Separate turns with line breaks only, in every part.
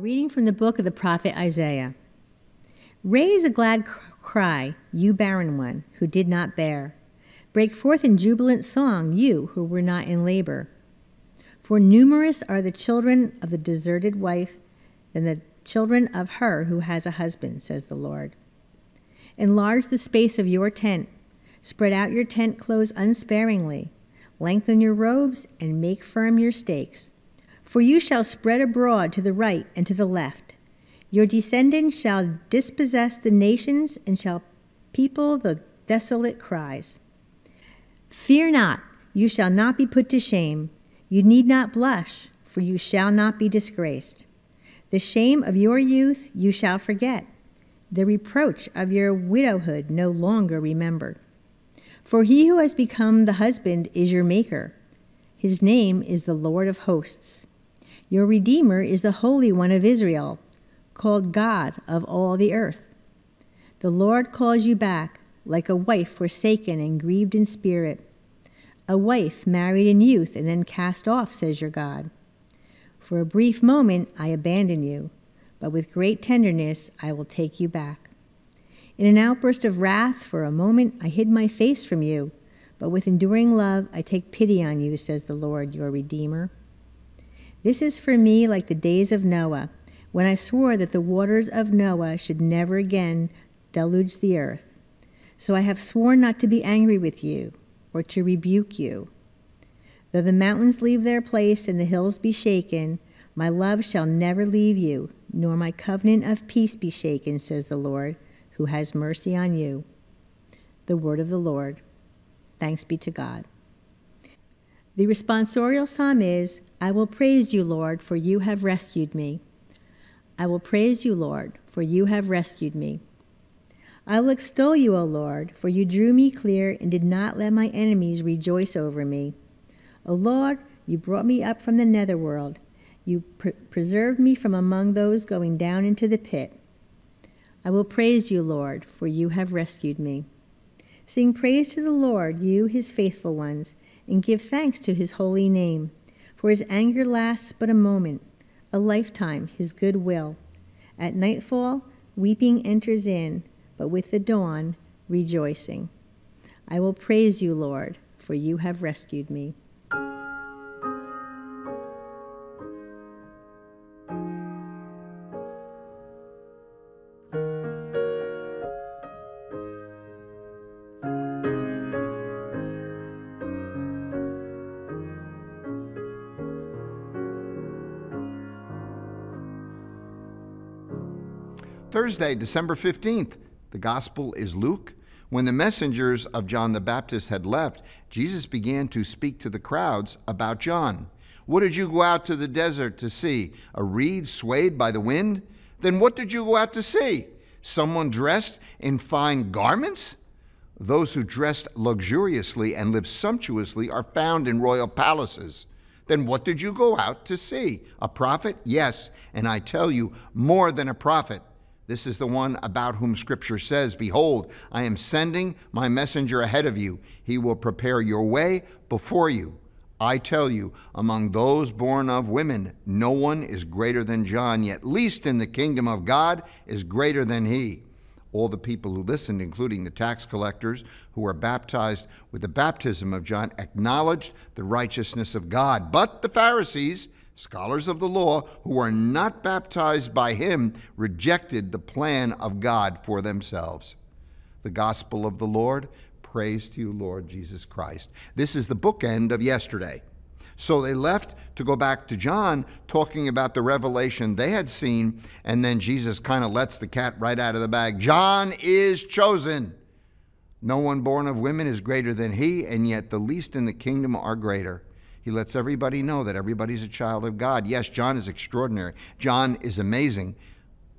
reading from the book of the prophet Isaiah. Raise a glad cry, you barren one who did not bear. Break forth in jubilant song, you who were not in labor. For numerous are the children of the deserted wife than the children of her who has a husband, says the Lord. Enlarge the space of your tent. Spread out your tent clothes unsparingly. Lengthen your robes and make firm your stakes. For you shall spread abroad to the right and to the left. Your descendants shall dispossess the nations and shall people the desolate cries. Fear not, you shall not be put to shame. You need not blush, for you shall not be disgraced. The shame of your youth you shall forget, the reproach of your widowhood no longer remember. For he who has become the husband is your maker. His name is the Lord of hosts. Your Redeemer is the Holy One of Israel, called God of all the earth. The Lord calls you back like a wife forsaken and grieved in spirit, a wife married in youth and then cast off, says your God. For a brief moment I abandon you, but with great tenderness I will take you back. In an outburst of wrath, for a moment I hid my face from you, but with enduring love I take pity on you, says the Lord, your Redeemer. This is for me like the days of Noah, when I swore that the waters of Noah should never again deluge the earth. So I have sworn not to be angry with you or to rebuke you. Though the mountains leave their place and the hills be shaken, my love shall never leave you, nor my covenant of peace be shaken, says the Lord, who has mercy on you. The word of the Lord. Thanks be to God. The responsorial psalm is I will praise you, Lord, for you have rescued me. I will praise you, Lord, for you have rescued me. I will extol you, O Lord, for you drew me clear and did not let my enemies rejoice over me. O Lord, you brought me up from the netherworld. You pre- preserved me from among those going down into the pit. I will praise you, Lord, for you have rescued me. Sing praise to the Lord, you his faithful ones, and give thanks to his holy name. For his anger lasts but a moment, a lifetime his good will. At nightfall, weeping enters in, but with the dawn, rejoicing. I will praise you, Lord, for you have rescued me.
Thursday, December 15th. The Gospel is Luke. When the messengers of John the Baptist had left, Jesus began to speak to the crowds about John. What did you go out to the desert to see? A reed swayed by the wind? Then what did you go out to see? Someone dressed in fine garments? Those who dressed luxuriously and lived sumptuously are found in royal palaces. Then what did you go out to see? A prophet? Yes, and I tell you, more than a prophet. This is the one about whom Scripture says, Behold, I am sending my messenger ahead of you. He will prepare your way before you. I tell you, among those born of women, no one is greater than John, yet least in the kingdom of God is greater than he. All the people who listened, including the tax collectors who were baptized with the baptism of John, acknowledged the righteousness of God. But the Pharisees, Scholars of the law who were not baptized by him rejected the plan of God for themselves. The gospel of the Lord. Praise to you, Lord Jesus Christ. This is the bookend of yesterday. So they left to go back to John, talking about the revelation they had seen, and then Jesus kind of lets the cat right out of the bag. John is chosen. No one born of women is greater than he, and yet the least in the kingdom are greater. He lets everybody know that everybody's a child of God. Yes, John is extraordinary. John is amazing,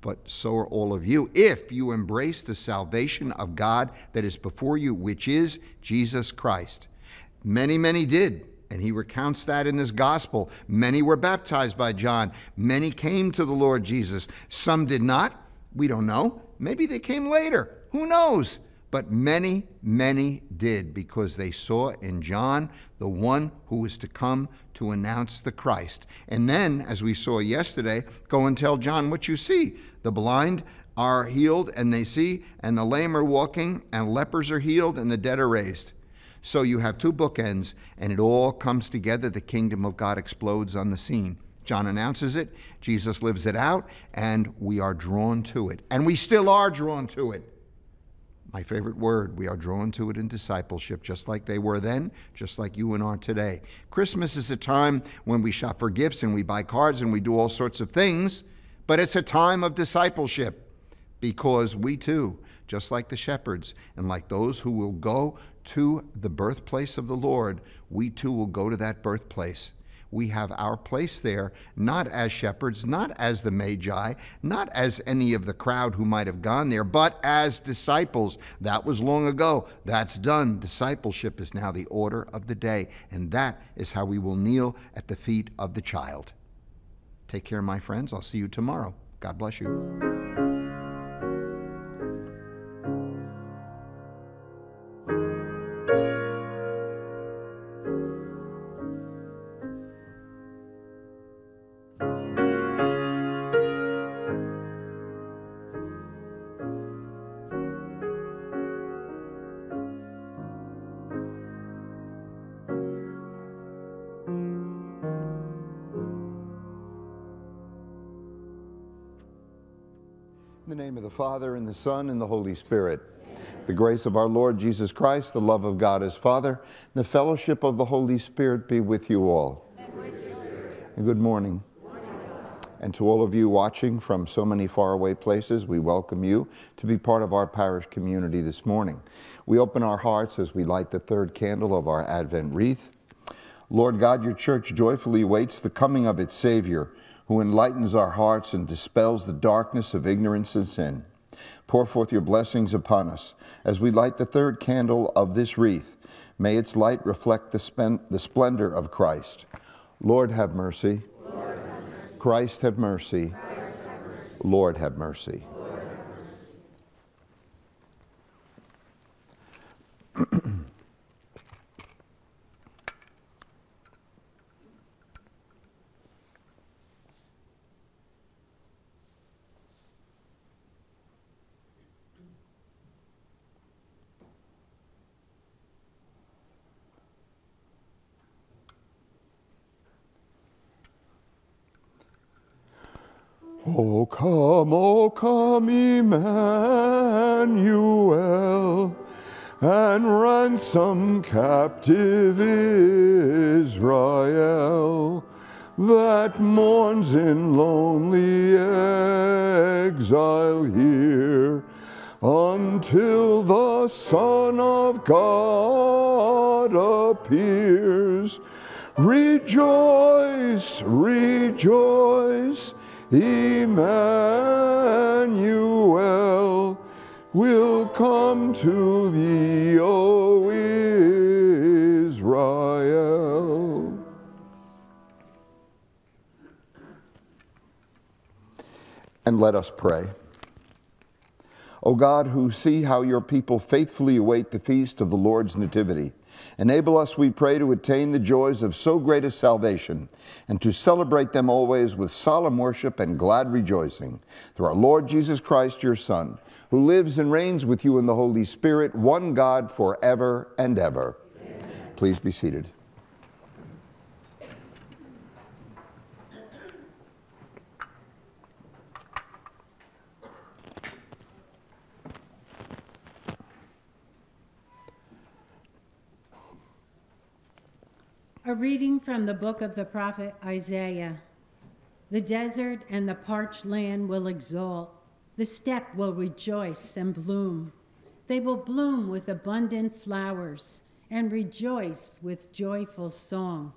but so are all of you if you embrace the salvation of God that is before you, which is Jesus Christ. Many, many did. And he recounts that in this gospel. Many were baptized by John. Many came to the Lord Jesus. Some did not. We don't know. Maybe they came later. Who knows? But many, many did because they saw in John the one who was to come to announce the Christ. And then, as we saw yesterday, go and tell John what you see. The blind are healed and they see, and the lame are walking, and lepers are healed, and the dead are raised. So you have two bookends, and it all comes together. The kingdom of God explodes on the scene. John announces it, Jesus lives it out, and we are drawn to it. And we still are drawn to it. My favorite word, we are drawn to it in discipleship, just like they were then, just like you and are today. Christmas is a time when we shop for gifts and we buy cards and we do all sorts of things, but it's a time of discipleship because we too, just like the shepherds and like those who will go to the birthplace of the Lord, we too will go to that birthplace we have our place there, not as shepherds, not as the Magi, not as any of the crowd who might have gone there, but as disciples. That was long ago. That's done. Discipleship is now the order of the day, and that is how we will kneel at the feet of the child. Take care, my friends. I'll see you tomorrow. God bless you. Father, and the Son, and the Holy Spirit. The grace of our Lord Jesus Christ, the love of God his Father, and the fellowship of the Holy Spirit be with you all. And good morning. And to all of you watching from so many faraway places, we welcome you to be part of our parish community this morning. We open our hearts as we light the third candle of our Advent wreath. Lord God, your church joyfully waits the coming of its Savior who enlightens our hearts and dispels the darkness of ignorance and sin. Pour forth your blessings upon us as we light the third candle of this wreath. May its light reflect the, the splendor of Christ. Lord, have mercy. Lord, have mercy. Christ, have mercy. Christ, have mercy. Lord, have mercy. Lord, have mercy. O come, O come, Emmanuel, and ransom captive Israel that mourns in lonely exile here until the Son of God appears. Rejoice, rejoice Emmanuel will come to thee, O Israel. And let us pray. O God, who see how your people faithfully await the feast of the Lord's Nativity, Enable us, we pray, to attain the joys of so great a salvation and to celebrate them always with solemn worship and glad rejoicing. Through our Lord Jesus Christ, your Son, who lives and reigns with you in the Holy Spirit, one God forever and ever. Amen. Please be seated.
A reading from the book of the prophet Isaiah. The desert and the parched land will exult. The steppe will rejoice and bloom. They will bloom with abundant flowers and rejoice with joyful song.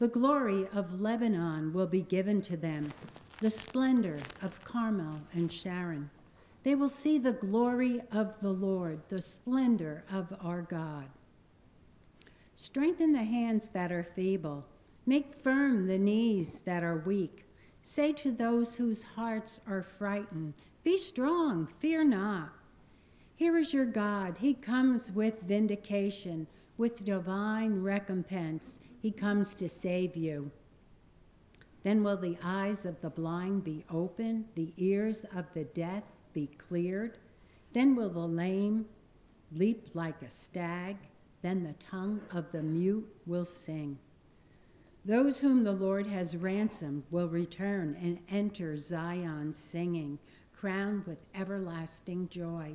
The glory of Lebanon will be given to them, the splendor of Carmel and Sharon. They will see the glory of the Lord, the splendor of our God. Strengthen the hands that are feeble. Make firm the knees that are weak. Say to those whose hearts are frightened, Be strong, fear not. Here is your God. He comes with vindication, with divine recompense. He comes to save you. Then will the eyes of the blind be opened, the ears of the deaf be cleared. Then will the lame leap like a stag, then the tongue of the mute will sing. Those whom the Lord has ransomed will return and enter Zion singing, crowned with everlasting joy.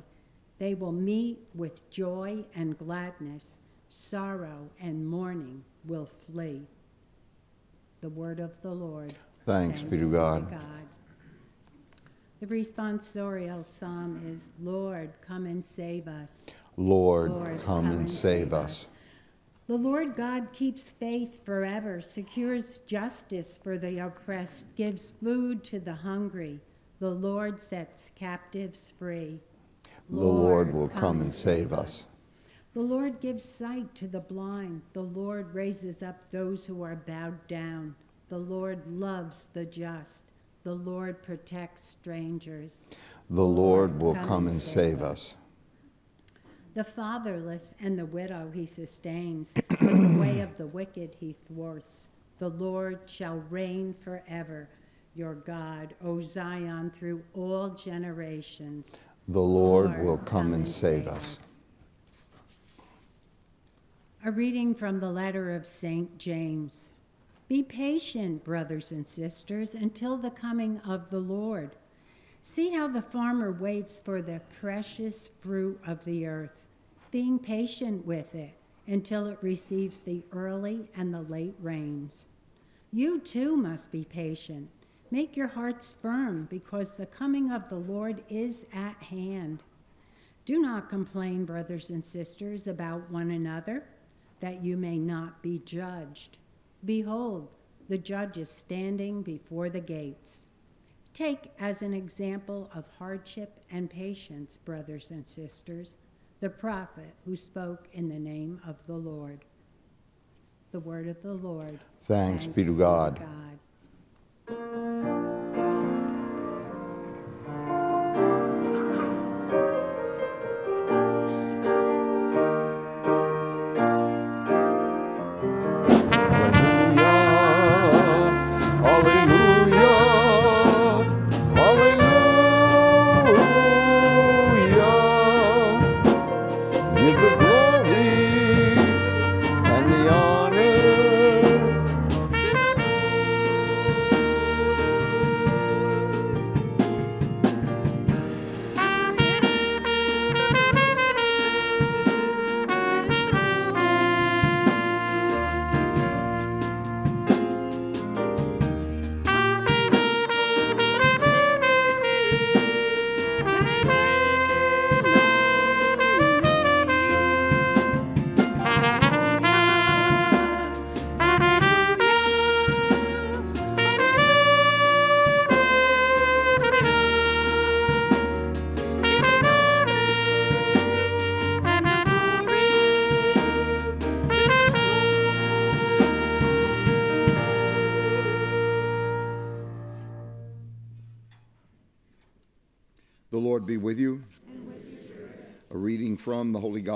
They will meet with joy and gladness, sorrow and mourning will flee. The word of the Lord.
Thanks, be to God.
God. The responsorial psalm is Lord, come and save us.
Lord,
Lord,
come and save us.
The Lord God keeps faith forever, secures justice for the oppressed, gives food to the hungry. The Lord sets captives free.
The Lord will come and save us.
The Lord gives sight to the blind. The Lord raises up those who are bowed down. The Lord loves the just. The Lord protects strangers.
The Lord will come and save us.
The fatherless and the widow he sustains, but the way of the wicked he thwarts. The Lord shall reign forever, your God, O Zion, through all generations.
The Lord will come and save us.
A reading from the letter of St. James. Be patient, brothers and sisters, until the coming of the Lord. See how the farmer waits for the precious fruit of the earth, being patient with it until it receives the early and the late rains. You too must be patient. Make your hearts firm, because the coming of the Lord is at hand. Do not complain, brothers and sisters, about one another, that you may not be judged. Behold, the judge is standing before the gates. Take as an example of hardship and patience, brothers and sisters, the prophet who spoke in the name of the Lord. The word of the Lord.
Thanks, be to God.
God.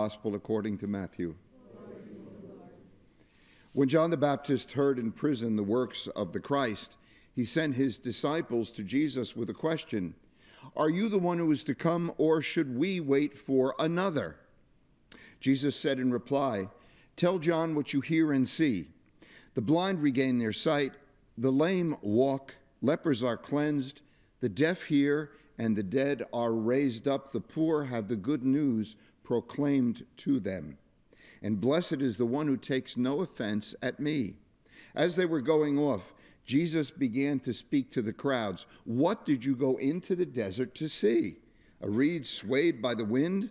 Gospel according to Matthew. When John the Baptist heard in prison the works of the Christ, he sent his disciples to Jesus with a question Are you the one who is to come, or should we wait for another? Jesus said in reply, Tell John what you hear and see. The blind regain their sight, the lame walk, lepers are cleansed, the deaf hear, and the dead are raised up. The poor have the good news proclaimed to them. And blessed is the one who takes no offense at me. As they were going off, Jesus began to speak to the crowds. What did you go into the desert to see? A reed swayed by the wind?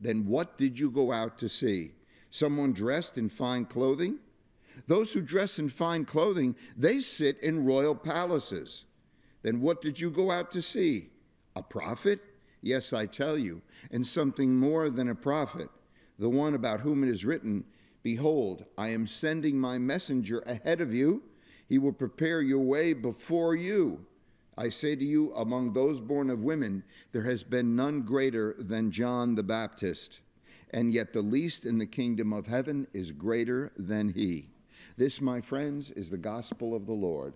Then what did you go out to see? Someone dressed in fine clothing? Those who dress in fine clothing, they sit in royal palaces. Then what did you go out to see? A prophet? Yes, I tell you, and something more than a prophet, the one about whom it is written, Behold, I am sending my messenger ahead of you. He will prepare your way before you. I say to you, among those born of women, there has been none greater than John the Baptist, and yet the least in the kingdom of heaven is greater than he. This, my friends, is the gospel of the Lord.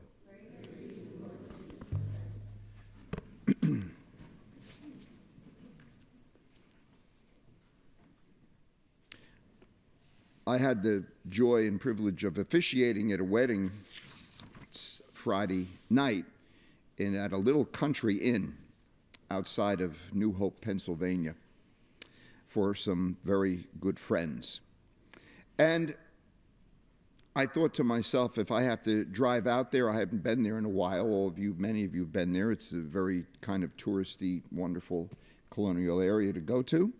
I had the joy and privilege of officiating at a wedding Friday night in, at a little country inn outside of New Hope, Pennsylvania, for some very good friends. And I thought to myself, if I have to drive out there, I haven't been there in a while. All of you, many of you have been there. It's a very kind of touristy, wonderful colonial area to go to.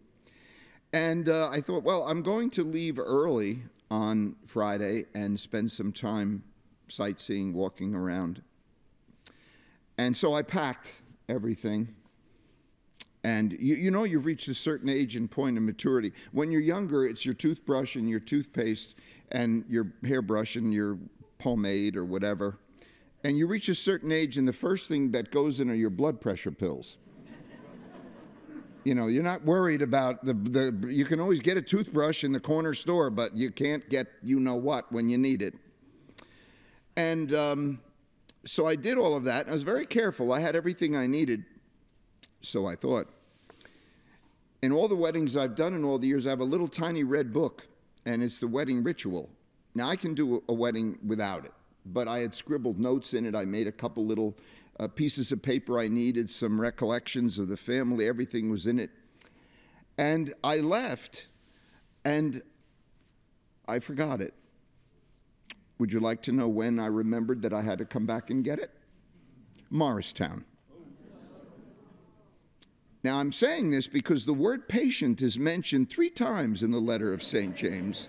And uh, I thought, well, I'm going to leave early on Friday and spend some time sightseeing, walking around. And so I packed everything. And you, you know, you've reached a certain age and point of maturity. When you're younger, it's your toothbrush and your toothpaste and your hairbrush and your pomade or whatever. And you reach a certain age, and the first thing that goes in are your blood pressure pills. You know, you're not worried about the, the, you can always get a toothbrush in the corner store, but you can't get you know what when you need it. And um, so I did all of that. I was very careful. I had everything I needed. So I thought. In all the weddings I've done in all the years, I have a little tiny red book, and it's the wedding ritual. Now, I can do a wedding without it, but I had scribbled notes in it. I made a couple little uh, pieces of paper I needed, some recollections of the family, everything was in it. And I left, and I forgot it. Would you like to know when I remembered that I had to come back and get it? Morristown. Now, I'm saying this because the word patient is mentioned three times in the letter of St. James.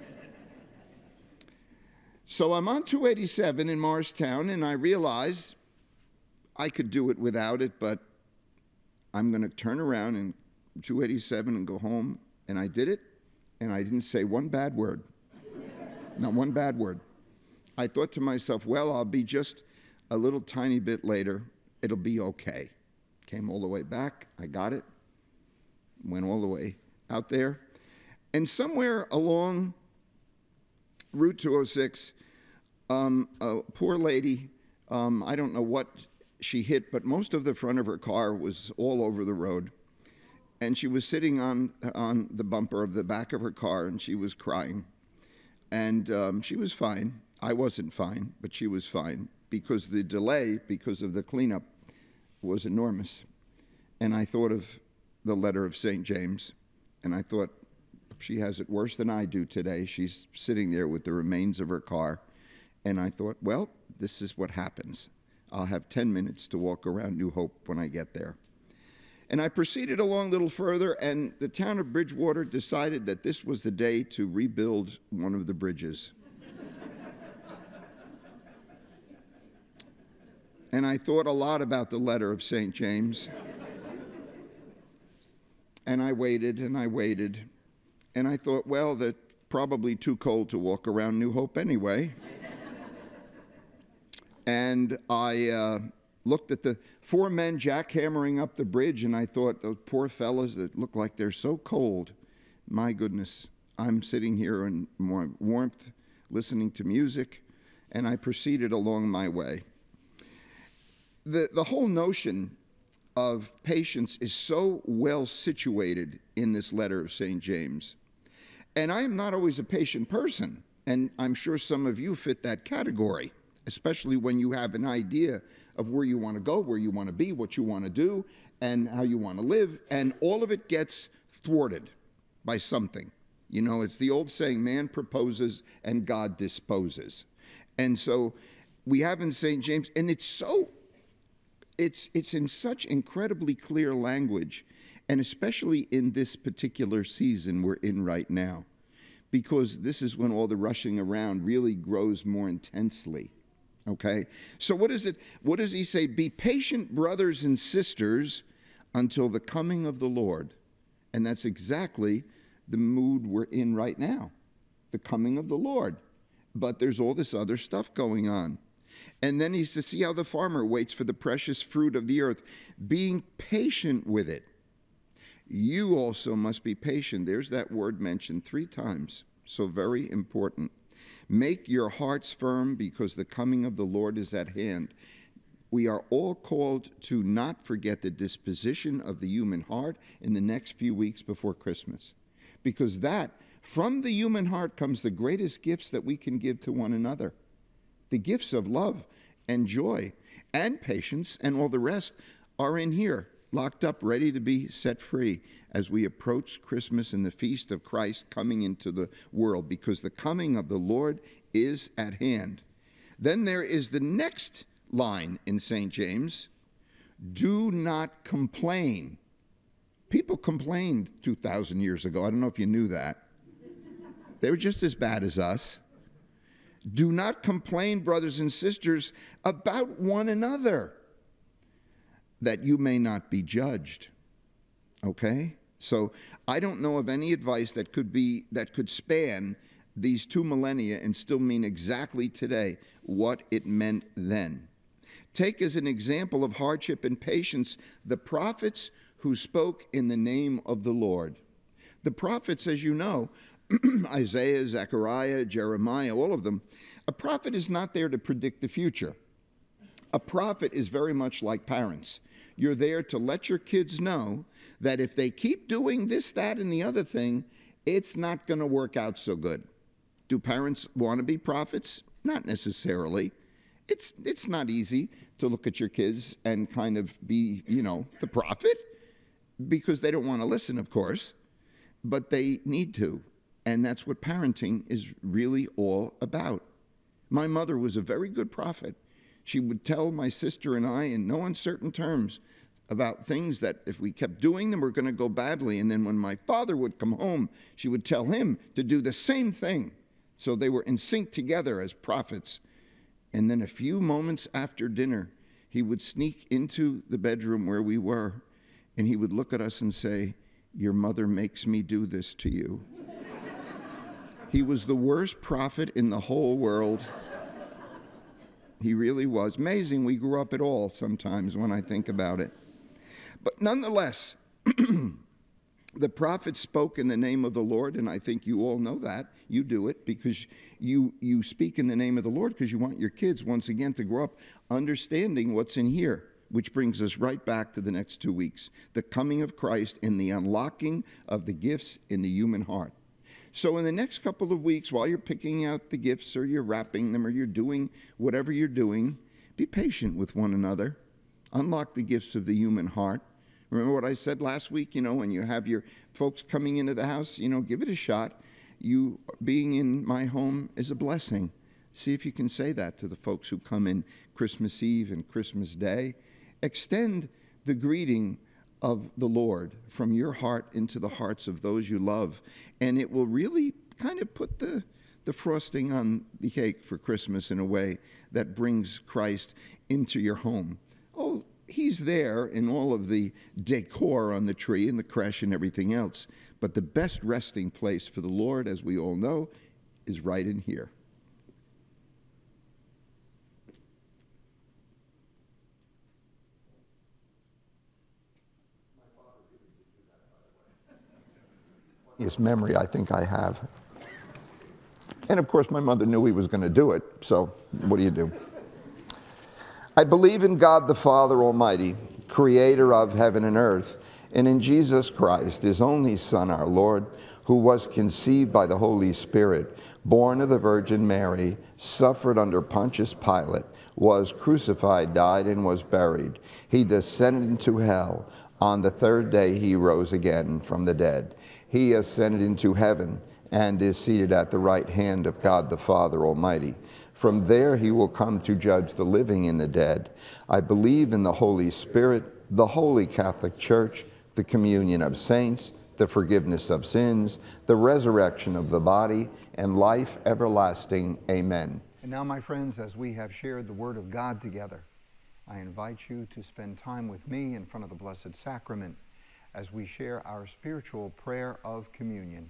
So I'm on 287 in Morristown, and I realize I could do it without it, but I'm going to turn around in 287 and go home. And I did it, and I didn't say one bad word. Not one bad word. I thought to myself, well, I'll be just a little tiny bit later. It'll be okay. Came all the way back. I got it. Went all the way out there. And somewhere along Route 206, um, a poor lady, um, I don't know what she hit, but most of the front of her car was all over the road. And she was sitting on, on the bumper of the back of her car and she was crying. And um, she was fine. I wasn't fine, but she was fine because the delay, because of the cleanup, was enormous. And I thought of the letter of St. James, and I thought, she has it worse than I do today. She's sitting there with the remains of her car. And I thought, well, this is what happens. I'll have 10 minutes to walk around New Hope when I get there. And I proceeded along a little further, and the town of Bridgewater decided that this was the day to rebuild one of the bridges. and I thought a lot about the letter of St. James. and I waited and I waited, and I thought, well, that's probably too cold to walk around New Hope anyway. And I uh, looked at the four men jackhammering up the bridge, and I thought, those poor fellows that look like they're so cold. My goodness, I'm sitting here in warmth, listening to music, and I proceeded along my way the, the whole notion of patience is so well situated in this letter of St. James. And I am not always a patient person, and I'm sure some of you fit that category, especially when you have an idea of where you want to go, where you want to be, what you want to do, and how you want to live, and all of it gets thwarted by something. You know, it's the old saying man proposes and God disposes. And so we have in St. James, and it's so it's, it's in such incredibly clear language, and especially in this particular season we're in right now, because this is when all the rushing around really grows more intensely. Okay? So, what is it? What does he say? Be patient, brothers and sisters, until the coming of the Lord. And that's exactly the mood we're in right now the coming of the Lord. But there's all this other stuff going on. And then he says, See how the farmer waits for the precious fruit of the earth, being patient with it. You also must be patient. There's that word mentioned three times, so very important. Make your hearts firm because the coming of the Lord is at hand. We are all called to not forget the disposition of the human heart in the next few weeks before Christmas. Because that, from the human heart, comes the greatest gifts that we can give to one another the gifts of love and joy and patience and all the rest are in here, locked up, ready to be set free as we approach Christmas and the feast of Christ coming into the world, because the coming of the Lord is at hand. Then there is the next line in St. James do not complain. People complained 2,000 years ago. I don't know if you knew that. They were just as bad as us. Do not complain, brothers and sisters, about one another, that you may not be judged. Okay? So I don't know of any advice that could be that could span these two millennia and still mean exactly today what it meant then. Take as an example of hardship and patience the prophets who spoke in the name of the Lord. The prophets, as you know, Isaiah, Zechariah, Jeremiah, all of them, a prophet is not there to predict the future. A prophet is very much like parents. You're there to let your kids know that if they keep doing this, that, and the other thing, it's not going to work out so good. Do parents want to be prophets? Not necessarily. It's, it's not easy to look at your kids and kind of be, you know, the prophet because they don't want to listen, of course, but they need to. And that's what parenting is really all about. My mother was a very good prophet. She would tell my sister and I in no uncertain terms about things that if we kept doing them were going to go badly. And then when my father would come home, she would tell him to do the same thing. So they were in sync together as prophets. And then a few moments after dinner, he would sneak into the bedroom where we were and he would look at us and say, Your mother makes me do this to you. he was the worst prophet in the whole world. He really was. Amazing we grew up at all sometimes when I think about it. But nonetheless, the prophet spoke in the name of the Lord, and I think you all know that. You do it because you, you speak in the name of the Lord because you want your kids, once again, to grow up understanding what's in here which brings us right back to the next two weeks the coming of Christ and the unlocking of the gifts in the human heart. So, in the next couple of weeks, while you're picking out the gifts or you're wrapping them or you're doing whatever you're doing, be patient with one another. Unlock the gifts of the human heart. Remember what I said last week? You know, when you have your folks coming into the house, you know, give it a shot. You being in my home is a blessing. See if you can say that to the folks who come in Christmas Eve and Christmas Day extend the greeting of the Lord from your heart into the hearts of those you love. And it will really kind of put the, the frosting on the cake for Christmas in a way that brings Christ into your home. Oh, he's there in all of the decor on the tree and the creche and everything else. But the best resting place for the Lord, as we all know, is right in here. Memory I think I have. And of course, my mother knew he was going to do it, so what do you do? I believe in God the Father Almighty, creator of heaven and earth, and in Jesus Christ, his only Son, our Lord, who was conceived by the Holy Spirit, born of the Virgin Mary, suffered under Pontius Pilate, was crucified, died, and was buried. He descended into hell. On the third day, he rose again from the dead he ascended into heaven and is seated at the right hand of God the Father Almighty. From there he will come to judge the living and the dead. I believe in the Holy Spirit, the holy Catholic Church, the communion of saints, the forgiveness of sins, the resurrection of the body, and life everlasting. Amen.
And now, my friends, as we have shared the Word of God together, I invite you to spend time with me in front of the Blessed Sacrament as we share our spiritual prayer of communion.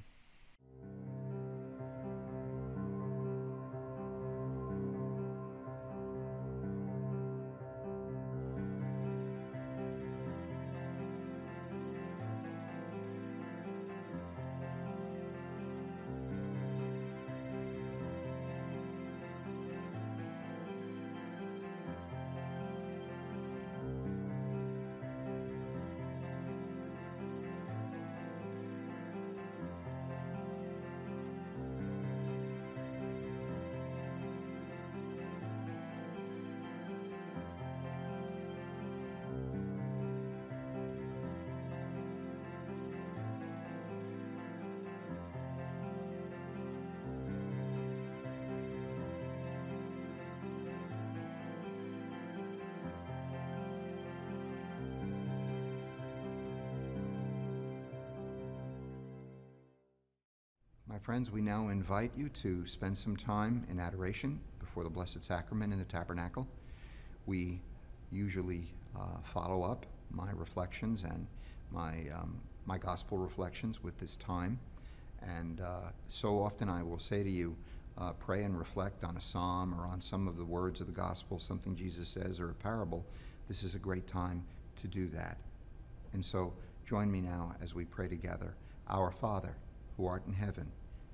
Friends, we now invite you to spend some time in adoration before the Blessed Sacrament in the tabernacle. We usually uh, follow up my reflections and my, um, my gospel reflections with this time. And uh, so often I will say to you, uh, pray and reflect on a psalm or on some of the words of the gospel, something Jesus says, or a parable. This is a great time to do that. And so join me now as we pray together. Our Father, who art in heaven,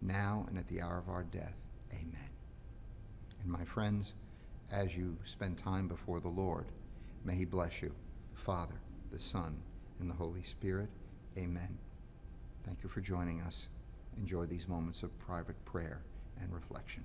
now and at the hour of our death. Amen. And my friends, as you spend time before the Lord, may he bless you, the Father, the Son, and the Holy Spirit. Amen. Thank you for joining us. Enjoy these moments of private prayer and reflection.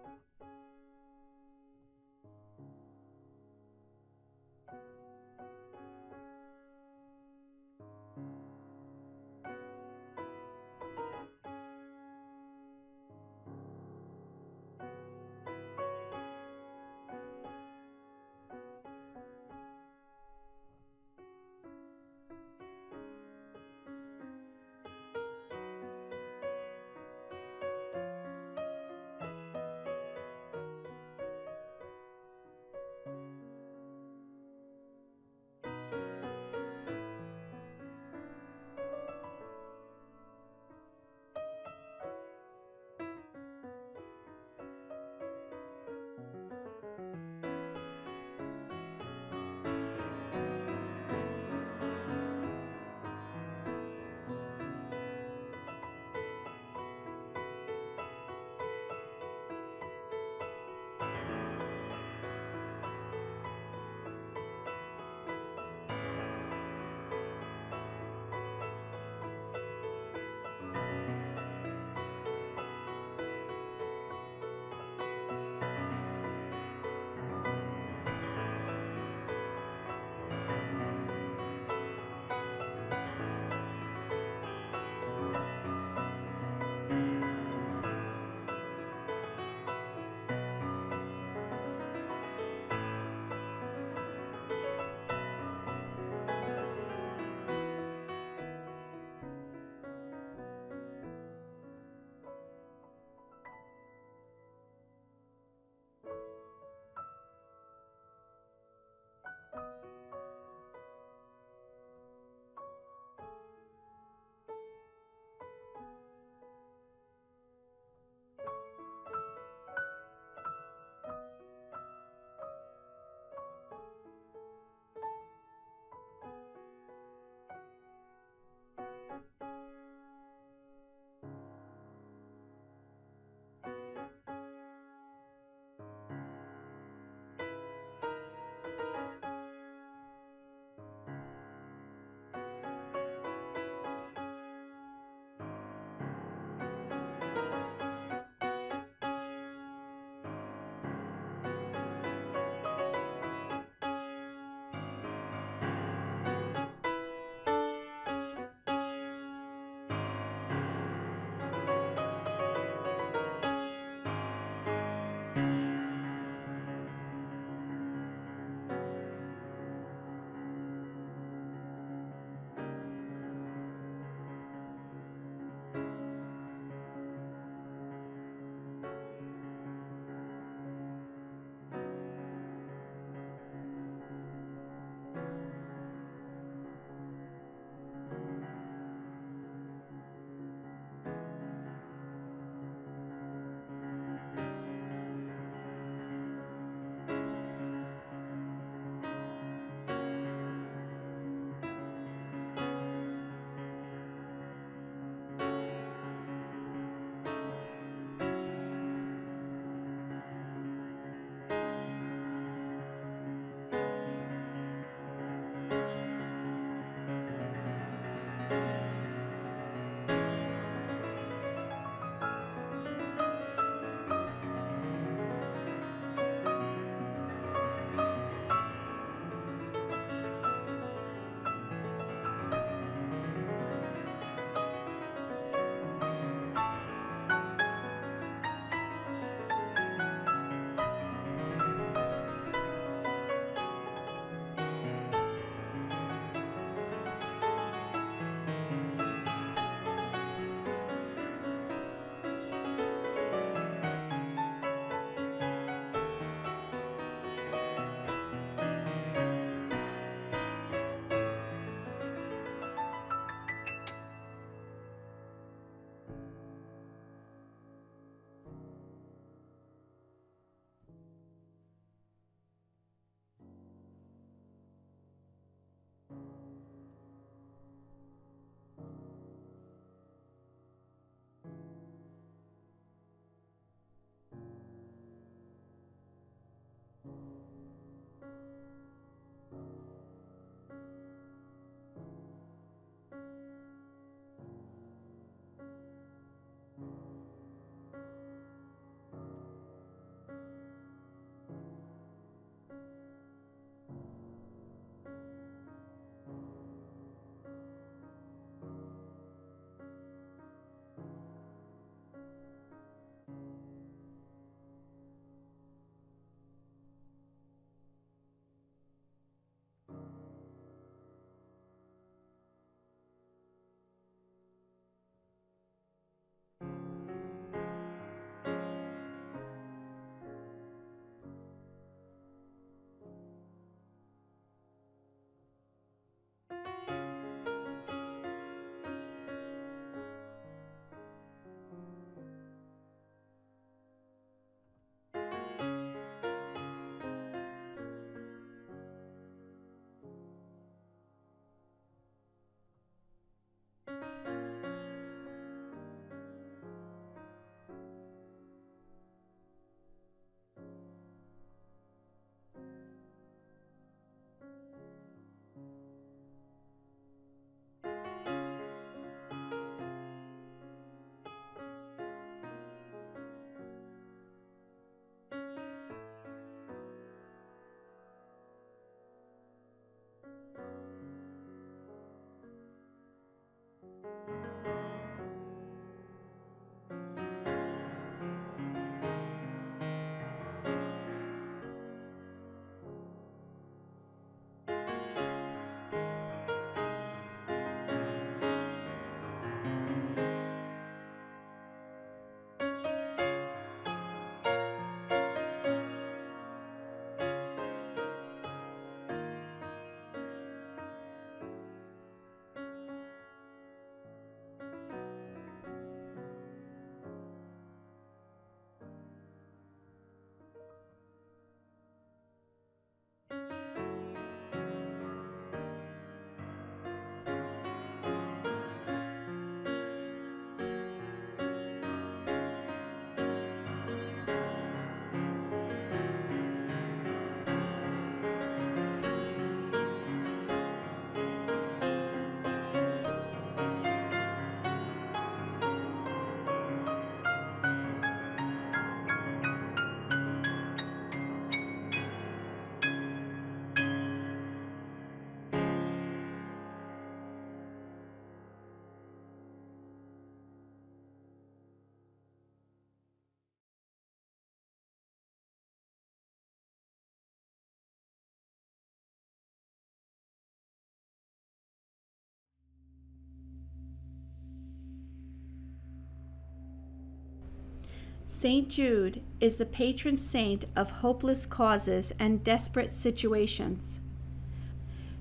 St. Jude is the patron saint of hopeless causes and desperate situations.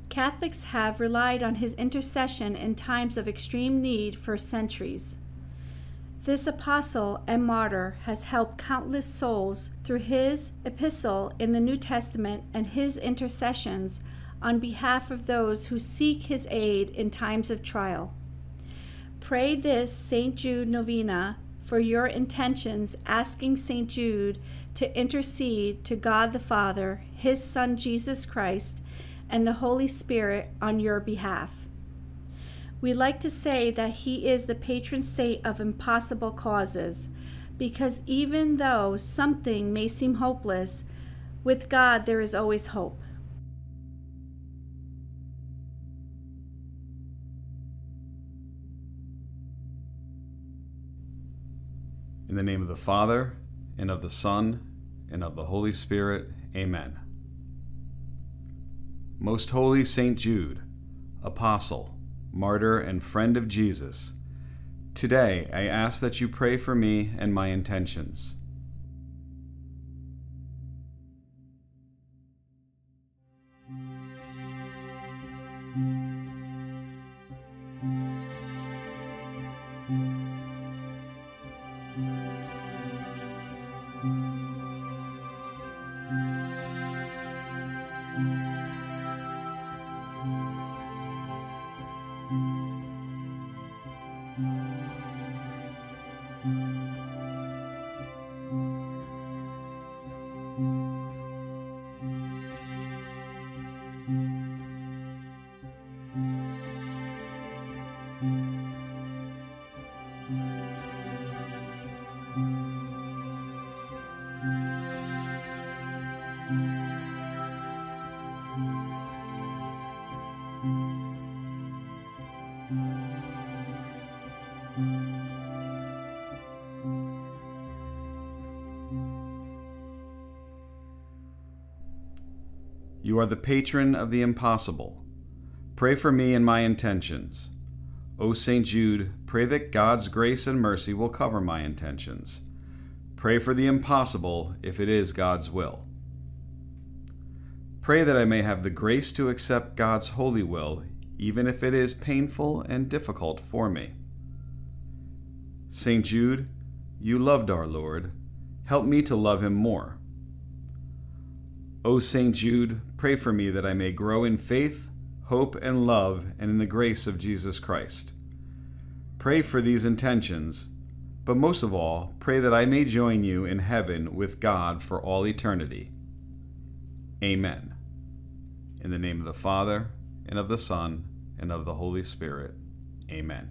Catholics have relied on his intercession in times of extreme need for centuries. This apostle and martyr has helped countless souls through his epistle in the New Testament and his intercessions on behalf of those who seek his aid in times of trial. Pray this St. Jude novena for your intentions, asking St. Jude to intercede to God the Father, his Son Jesus Christ, and the Holy Spirit on your behalf. We like to say that he is the patron saint of impossible causes, because even though something may seem hopeless, with God there is always hope.
In the name of the Father, and of the Son, and of the Holy Spirit, amen. Most Holy Saint Jude, Apostle, Martyr, and friend of Jesus, today I ask that you pray for me and my intentions. The patron of the impossible. Pray for me and my intentions. O St. Jude, pray that God's grace and mercy will cover my intentions. Pray for the impossible if it is God's will. Pray that I may have the grace to accept God's holy will, even if it is painful and difficult for me. St. Jude, you loved our Lord. Help me to love him more. O St. Jude, pray for me that I may grow in faith, hope, and love, and in the grace of Jesus Christ. Pray for these intentions, but most of all, pray that I may join you in heaven with God for all eternity. Amen. In the name of the Father, and of the Son, and of the Holy Spirit. Amen.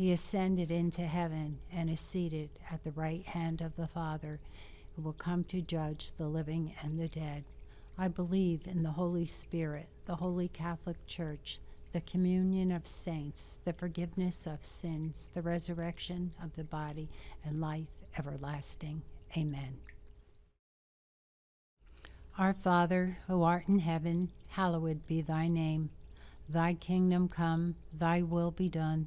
He ascended into heaven and is seated at the right hand of the Father, who will come to judge the living and the dead. I believe in the Holy Spirit, the Holy Catholic Church, the communion of saints, the forgiveness of sins, the resurrection of the body, and life everlasting. Amen. Our Father, who art in heaven, hallowed be thy name. Thy kingdom come, thy will be done,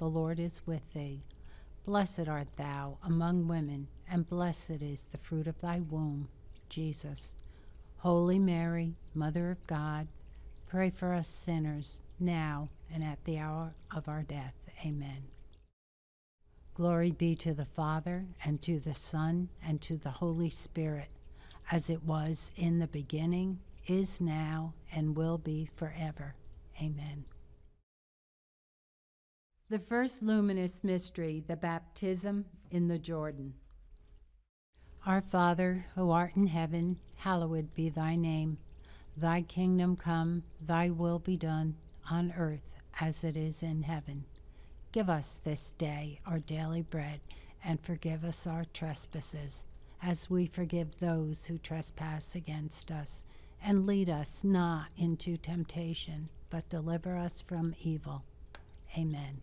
the Lord is with thee. Blessed art thou among women, and blessed is the fruit of thy womb, Jesus. Holy Mary, Mother of God, pray for us sinners, now and at the hour of our death. Amen. Glory be to the Father, and to the Son, and to the Holy Spirit, as it was in the beginning, is now, and will be forever. Amen. The first luminous mystery, the baptism in the Jordan. Our Father, who art in heaven, hallowed be thy name. Thy kingdom come, thy will be done, on earth as it is in heaven. Give us this day our daily bread, and forgive us our trespasses, as we forgive those who trespass against us. And lead us not into temptation, but deliver us from evil. Amen.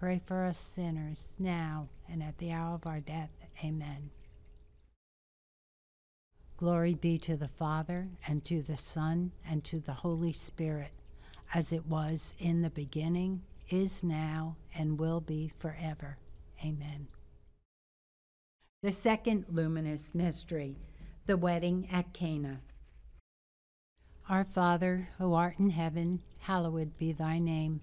pray for us sinners, now and at the hour of our death. Amen. Glory be to the Father, and to the Son, and to the Holy Spirit, as it was in the beginning, is now, and will be forever. Amen.
The second luminous mystery, the wedding at Cana.
Our Father, who art in heaven, hallowed be thy name.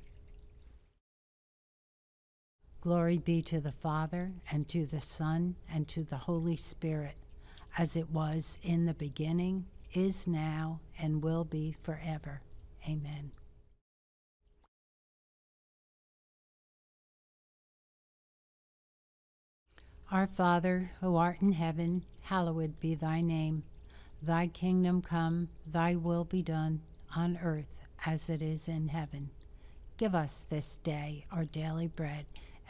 Glory be to the Father, and to the Son, and to the Holy Spirit, as it was in the beginning, is now, and will be forever. Amen. Our Father, who art in heaven, hallowed be thy name. Thy kingdom come, thy will be done, on earth as it is in heaven. Give us this day our daily bread,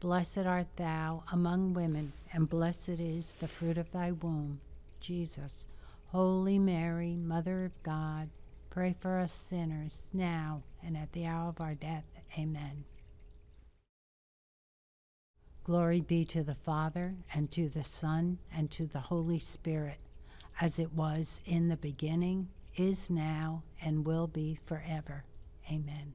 Blessed art thou among women, and blessed is the fruit of thy womb, Jesus. Holy Mary, Mother of God, pray for us sinners, now and at the hour of our death. Amen. Glory be to the Father, and to the Son, and to the Holy Spirit, as it was in the beginning, is now, and will be forever. Amen.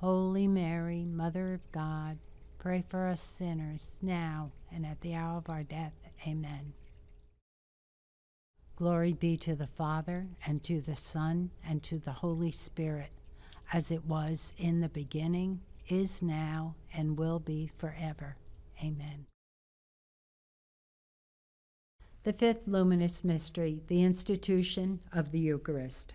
Holy Mary, Mother of God, pray for us sinners, now and at the hour of our death. Amen. Glory be to the Father, and to the Son, and to the Holy Spirit, as it was in the beginning, is now, and will be forever. Amen. The fifth luminous mystery, the institution of the Eucharist.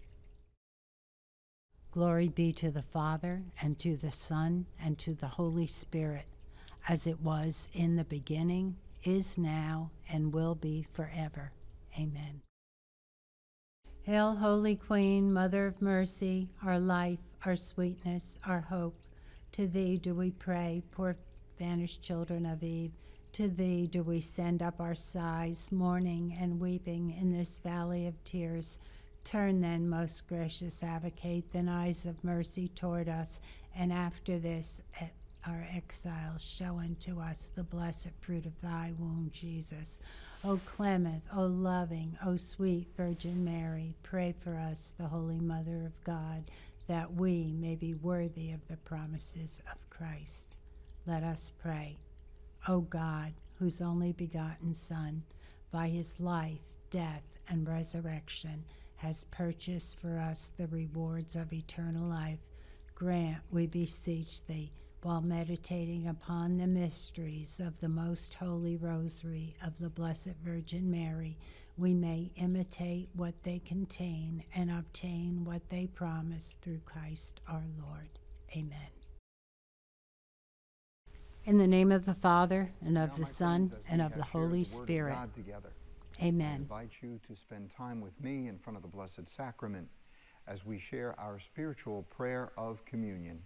Glory be to the Father, and to the Son, and to the Holy Spirit, as it was in the beginning, is now, and will be forever. Amen. Hail, Holy Queen, Mother of Mercy, our life, our sweetness, our hope. To thee do we pray, poor vanished children of Eve. To thee do we send up our sighs, mourning and weeping in this valley of tears. Turn then, most gracious advocate, thine eyes of mercy toward us, and after this, our exile, show unto us the blessed fruit of thy womb, Jesus. O clement, O loving, O sweet Virgin Mary, pray for us, the Holy Mother of God, that we may be worthy of the promises of Christ. Let us pray. O God, whose only begotten Son, by his life, death, and resurrection, has purchased for us the rewards of eternal life, grant, we beseech thee, while meditating upon the mysteries of the most holy rosary of the Blessed Virgin Mary, we may imitate what they contain and obtain what they promise through Christ our Lord. Amen. In the name of the Father, and of
Now,
the Son, and of the
have shared
Holy
Word of
Spirit.
Together, I invite you to spend time with me in front of the Blessed Sacrament as we share our spiritual prayer of communion.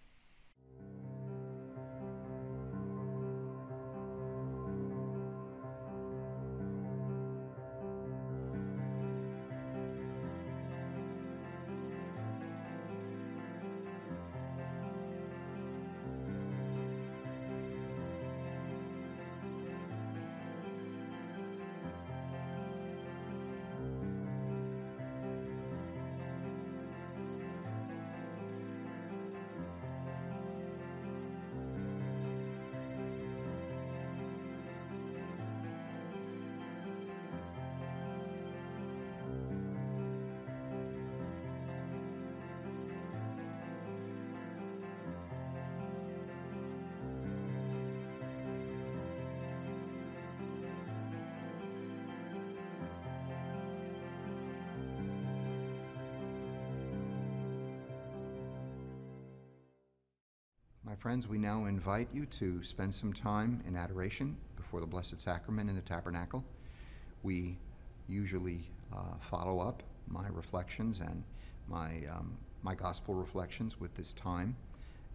Friends, we now invite you to spend some time in adoration before the Blessed Sacrament in the tabernacle. We usually uh, follow up my reflections and my, um, my gospel reflections with this time.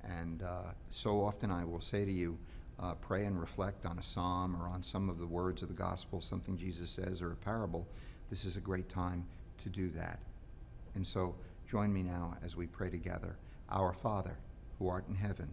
And uh, so often I will say to you, uh, pray and reflect on a psalm or on some of the words of the gospel, something Jesus says, or a parable. This is a great time to do that. And so join me now as we pray together. Our Father, who art in heaven,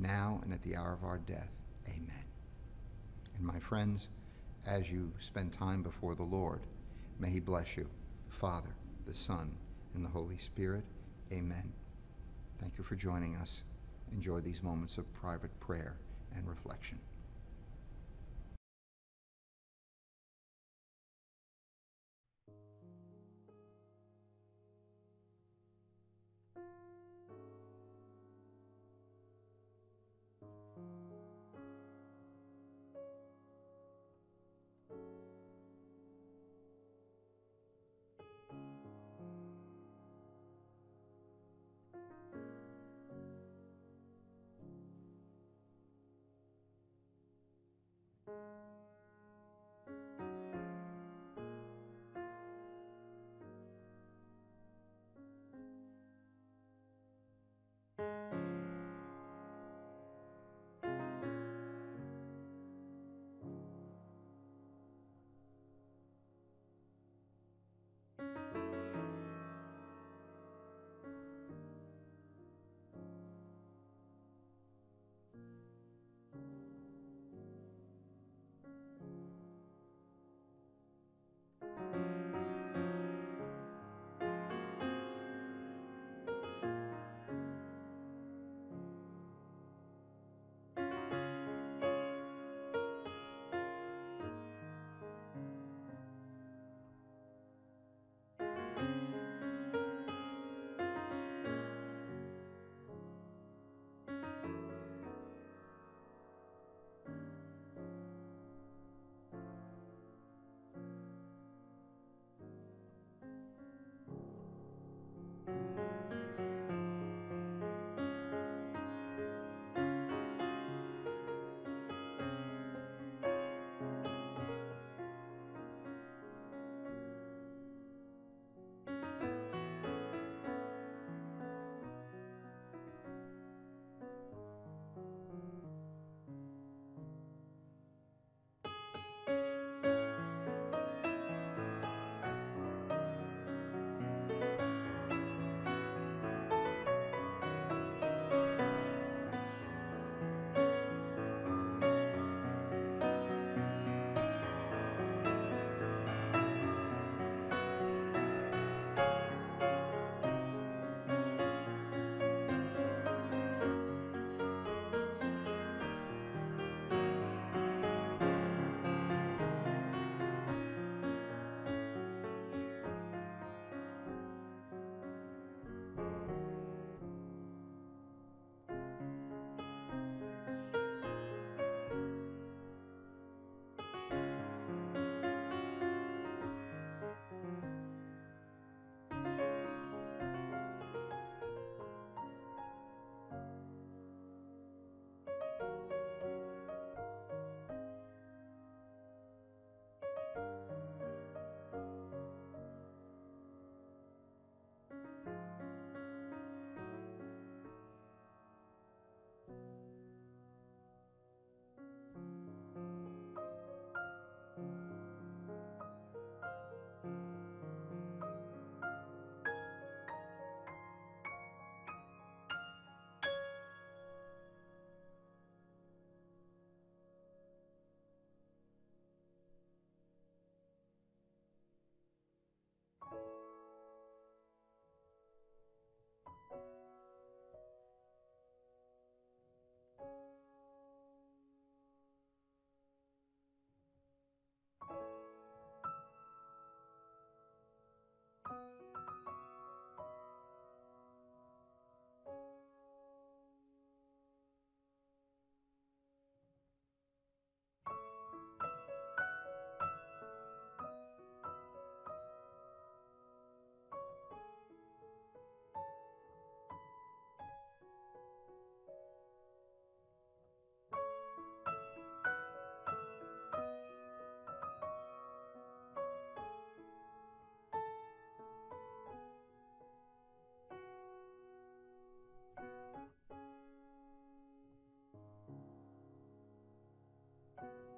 now and at the hour of our death. Amen. And my friends, as you spend time before the Lord, may he bless you, the Father, the Son, and the Holy Spirit. Amen. Thank you for joining us. Enjoy these moments of private prayer and reflection. thank you